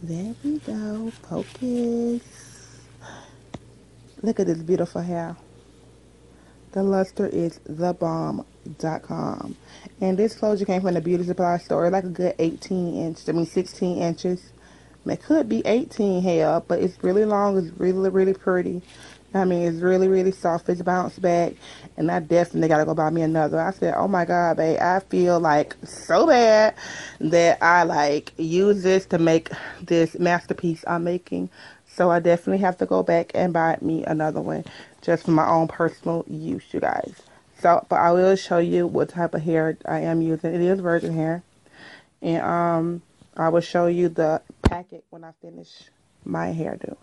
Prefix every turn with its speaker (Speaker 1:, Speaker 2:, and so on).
Speaker 1: There we go. Focus. Look at this beautiful hair. The luster is thebomb.com. And this closure came from the beauty supply store. like a good 18 inch, I mean 16 inches. It could be 18 hair, but it's really long. It's really, really pretty. I mean, it's really, really soft. It's bounced back. And I definitely got to go buy me another. I said, oh my God, babe, I feel like so bad that I like use this to make this masterpiece I'm making. So I definitely have to go back and buy me another one just for my own personal use, you guys. So, but I will show you what type of hair I am using. It is virgin hair. And um, I will show you the packet when I finish my hairdo.